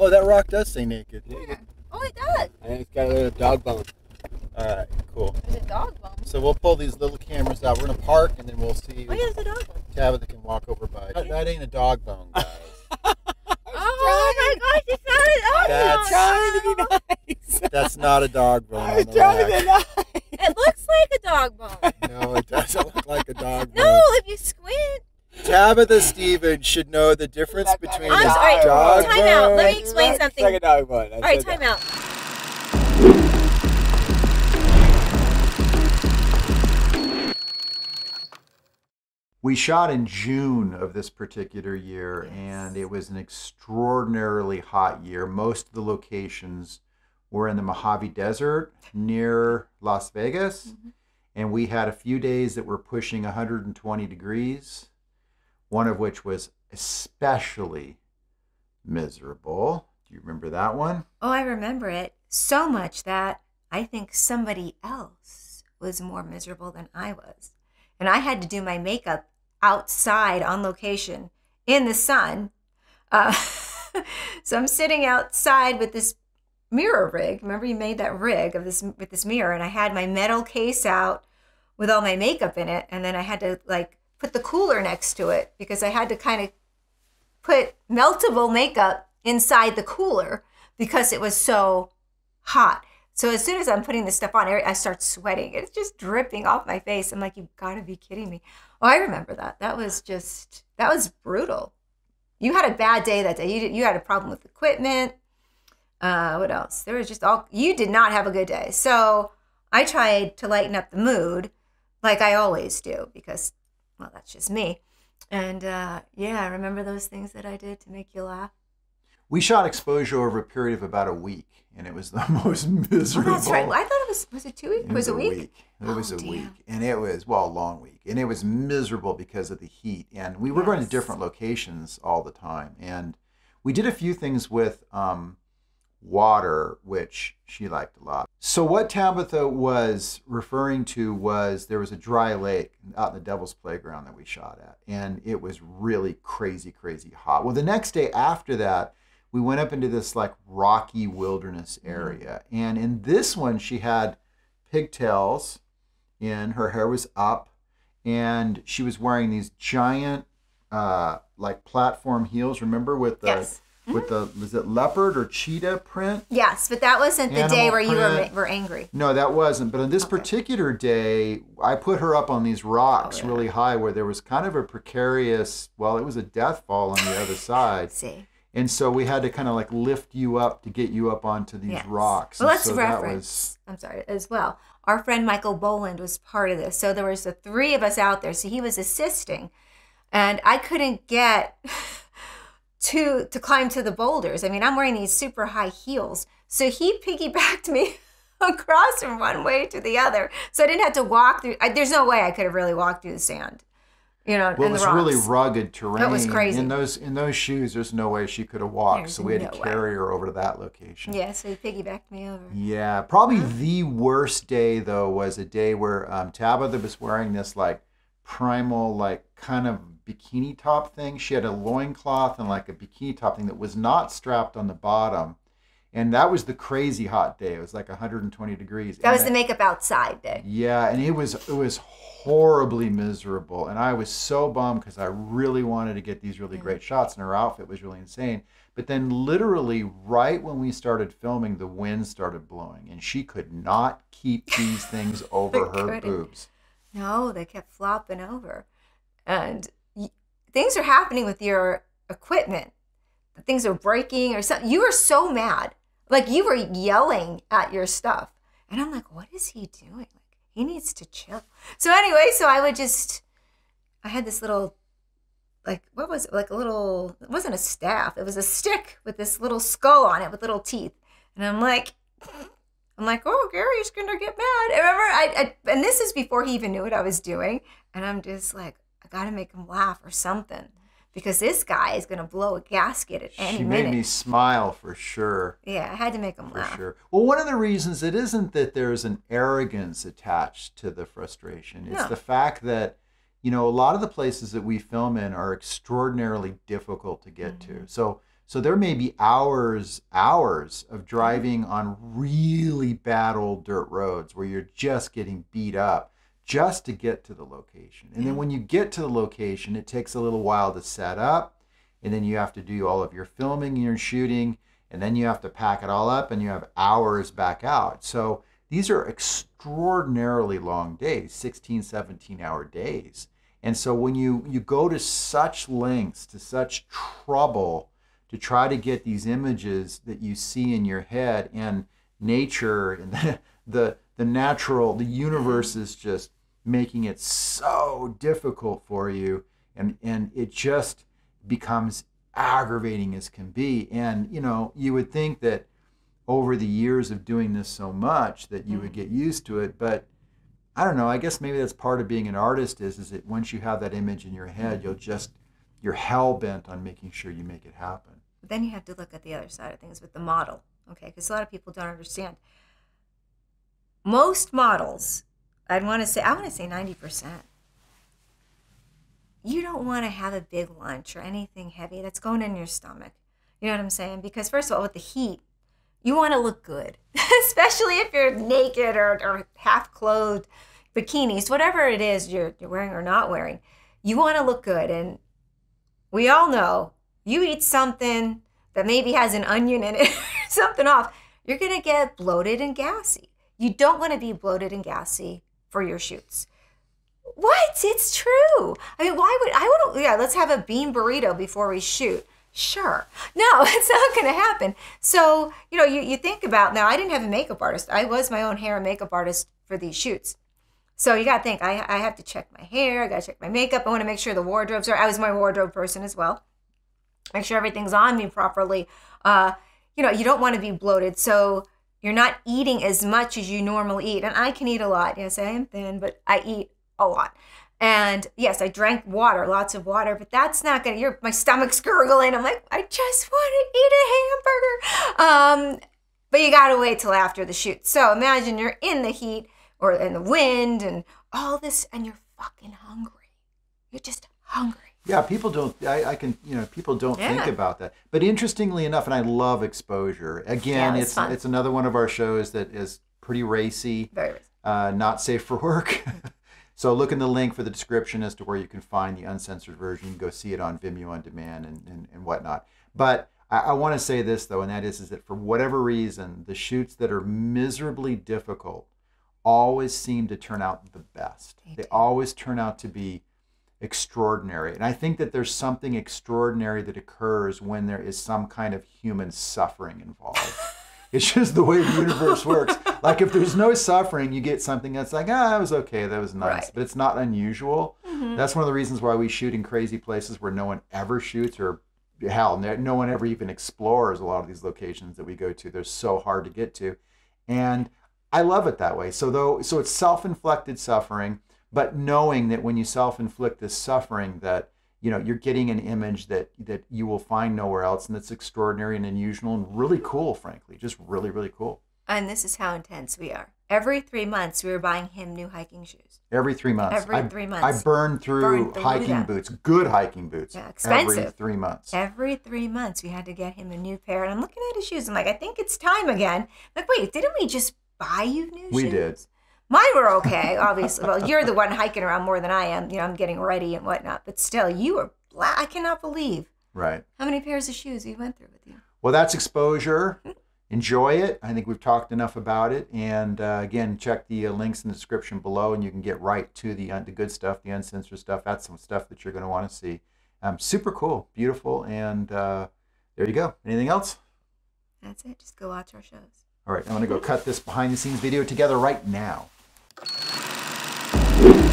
Oh, that rock does say naked. Yeah. Oh, it does. And it's got a little dog bone. All right, cool. There's a dog bone. So we'll pull these little cameras out. We're gonna park, and then we'll see. Oh, yeah, there's a dog bone. Tabitha can walk over by. That, that ain't a dog bone, guys. Oh, oh my gosh, it's not a dog That's- bone. trying to be nice. That's not a dog bone. I on was trying to be nice. It looks like a dog bone. Tabitha Stevens should know the difference between a I'm a sorry. dog Time out. Let me bone. explain It's something. like a dog bone. I All right, time that. out. We shot in June of this particular year, and it was an extraordinarily hot year. Most of the locations were in the Mojave Desert near Las Vegas, and we had a few days that were pushing 120 degrees, one of which was especially miserable. Do you remember that one? Oh, I remember it so much that I think somebody else was more miserable than I was. And I had to do my makeup outside on location in the sun. Uh, so I'm sitting outside with this mirror rig. Remember, you made that rig of this with this mirror, and I had my metal case out with all my makeup in it, and then I had to like put the cooler next to it because I had to kind of put meltable makeup inside the cooler because it was so hot. So as soon as I'm putting this stuff on, I start sweating. It's just dripping off my face. I'm like, you've got to be kidding me. Oh, I remember that. That was just that was brutal. You had a bad day that day. You you had a problem with equipment. Uh, what else? There was just all. You did not have a good day. So I tried to lighten up the mood, like I always do, because well, that's just me. And uh, yeah, I remember those things that I did to make you laugh. We shot exposure over a period of about a week, and it was the most Oh, miserable. that's right. I thought it was was it two weeks? It Was it a week? It was Oh, a damn. week, and it was well a long week, and it was miserable because of the heat. And we were going to different locations all the time, and we did a few things with um, water, which she liked a lot. So what Tabitha was referring to was there was a dry lake out in the Devil's Playground that we shot at, and it was really crazy, crazy hot. Well, the next day after that, we went up into this like rocky wilderness area, and in this one she had pigtails in her hair was up and she was wearing these giant uh like platform heels remember with the Yes. With the was it leopard or cheetah print Yes, but that wasn't the day where you were were angry. no that wasn't but on this Okay. particular day i put her up on these rocks Oh, yeah. really high where there was kind of a precarious well it was a death fall on the other side Let's see. and so we had to kind of like lift you up to get you up onto these Yes. rocks Well, And let's so that reference. was I'm sorry as well. Our friend Michael Boland was part of this, so there was the three of us out there. So he was assisting, and I couldn't get to to climb to the boulders. I mean, I'm wearing these super high heels, so he piggybacked me across from one way to the other, so I didn't have to walk through. I, there's no way I could have really walked through the sand, you know, Well, it was rocks. really rugged terrain. was crazy. In those in those shoes, there's no way she could have walked. There's so we had no to way. carry her over to that location. Yeah, so he piggybacked me over. Yeah, probably the worst day though was a day where um, Tabitha was wearing this like primal like kind of bikini top thing. She had a loincloth and like a bikini top thing that was not strapped on the bottom. And that was the crazy hot day. It was like 120 degrees. That was the makeup outside day. yeah, and it was it was horribly miserable, and I was so bummed because I really wanted to get these really great shots, and her outfit was really insane. But then, literally, right when we started filming, the wind started blowing, and she could not keep these things over her couldn't. boobs. No, they kept flopping over. And things are happening with your equipment. Things are breaking or something. You were so mad. Like you were yelling at your stuff. And I'm like, what is he doing? Like he needs to chill. So anyway, so I would just I had this little like what was it? Like a little it wasn't a staff. It was a stick with this little skull on it with little teeth. And I'm like I'm like, oh, Gary's gonna get mad. I remember, I, I and this is before he even knew what I was doing, and I'm just like, I gotta make him laugh or something, because this guy is gonna blow a gasket at any she minute. made me smile for sure. yeah, I had to make him For laugh. sure. Well, one of the reasons it isn't that there's an arrogance attached to the frustration. It's No. the fact that, you know, a lot of the places that we film in are extraordinarily difficult to get Mm-hmm. to. So So there may be hours, hours of driving on really bad old dirt roads where you're just getting beat up just to get to the location. And then mm. when you get to the location, it takes a little while to set up, and then you have to do all of your filming and your shooting, and then you have to pack it all up and you have hours back out. So these are extraordinarily long days, 16, 17 hour days. And so when you you go to such lengths, to such trouble to try to get these images that you see in your head and nature and the the, the natural, the universe is just making it so difficult for you and and it just becomes aggravating as can be and you know you would think that over the years of doing this so much that you would mm. get used to it but i don't know i guess maybe that's part of being an artist is is that once you have that image in your head you'll just you're hell bent on making sure you make it happen But then you have to look at the other side of things with the model, okay? Because a lot of people don't understand. Most models, I'd want to say, I want to say 90%. You don't want to have a big lunch or anything heavy that's going in your stomach. You know what I'm saying? Because, first of all, with the heat, you want to look good, especially if you're naked or, or half clothed, bikinis, whatever it is you're, you're wearing or not wearing. You want to look good. And we all know you eat something that maybe has an onion in it, something off, you're going to get bloated and gassy. You don't want to be bloated and gassy for your shoots. What? It's true. I mean, why would I would yeah, let's have a bean burrito before we shoot. Sure. No, it's not going to happen. So, you know, you, you think about now, I didn't have a makeup artist. I was my own hair and makeup artist for these shoots. So you got to think, I, I have to check my hair, I got to check my makeup. I want to make sure the wardrobes are, I was my wardrobe person as well make sure everything's on me properly. Uh, you know, you don't want to be bloated, so you're not eating as much as you normally eat. And I can eat a lot. Yes, I am thin, but I eat a lot. And yes, I drank water, lots of water, but that's not gonna. You're my stomach's gurgling. I'm like, I just want to eat a hamburger. Um, but you gotta wait till after the shoot. So imagine you're in the heat or in the wind and all this, and you're fucking hungry. You're just hungry. Yeah, people don't. I, I can, you know, people don't think about that. But interestingly enough, and I love exposure. Again, Yeah, it's it's it's another one of our shows that is pretty racy, Very risky. uh, not safe for work. so look in the link for the description as to where you can find the uncensored version. You can go see it on Vimeo on demand and, and, and whatnot. But I, I want to say this though, and that is, is that for whatever reason, the shoots that are miserably difficult always seem to turn out the best. They They always turn out to be extraordinary. And I think that there's something extraordinary that occurs when there is some kind of human suffering involved. it's just the way the universe works. Like if there's no suffering, you get something that's like, ah, that was okay, that was nice, Right. but it's not unusual. That's one of the reasons why we shoot in crazy places where no one ever shoots or hell, no no one ever even explores a lot of these locations that we go to. They're so hard to get to. And I love it that way. So though so it's self-inflicted suffering, but knowing that when you self-inflict this suffering that you know you're getting an image that that you will find nowhere else and that's extraordinary and unusual and really cool frankly just really really cool And this is how intense we are. Every three months, we were buying him new hiking shoes. every three months Every I, three i months. burned through Burned through hiking that. boots good hiking boots Yeah, expensive. every three months Every three months, we had to get him a new pair. And I'm looking at his shoes. I'm like, I think it's time again. I'm like, wait, didn't we just buy you new We shoes? We did. Mine were okay, obviously. well, you're the one hiking around more than I am. You know, I'm getting ready and whatnot. But still, you were. I cannot believe right how many pairs of shoes we went through with you. Well, that's exposure. Enjoy it. I think we've talked enough about it. And uh, again, check the uh, links in the description below, and you can get right to the uh, the good stuff, the uncensored stuff. That's some stuff that you're going to want to see. Um, super cool, beautiful, and uh, there you go. Anything else? That's it. Just go watch our shows. All right, I'm going to go cut this behind the scenes video together right now. Thank you